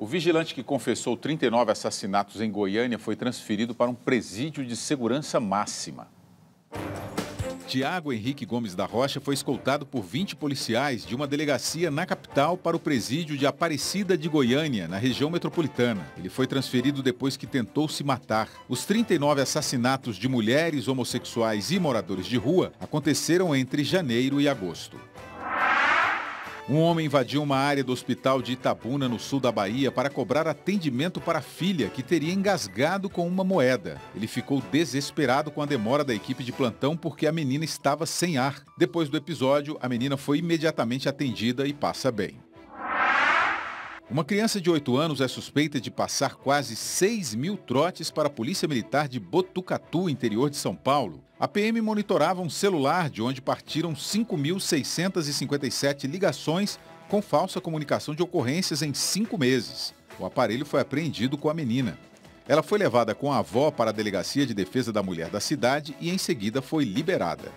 O vigilante que confessou 39 assassinatos em Goiânia foi transferido para um presídio de segurança máxima. Tiago Henrique Gomes da Rocha foi escoltado por 20 policiais de uma delegacia na capital para o presídio de Aparecida de Goiânia, na região metropolitana. Ele foi transferido depois que tentou se matar. Os 39 assassinatos de mulheres, homossexuais e moradores de rua aconteceram entre janeiro e agosto. Um homem invadiu uma área do hospital de Itabuna, no sul da Bahia, para cobrar atendimento para a filha, que teria engasgado com uma moeda. Ele ficou desesperado com a demora da equipe de plantão porque a menina estava sem ar. Depois do episódio, a menina foi imediatamente atendida e passa bem. Uma criança de 8 anos é suspeita de passar quase 6 mil trotes para a Polícia Militar de Botucatu, interior de São Paulo. A PM monitorava um celular de onde partiram 5.657 ligações com falsa comunicação de ocorrências em cinco meses. O aparelho foi apreendido com a menina. Ela foi levada com a avó para a Delegacia de Defesa da Mulher da cidade e em seguida foi liberada.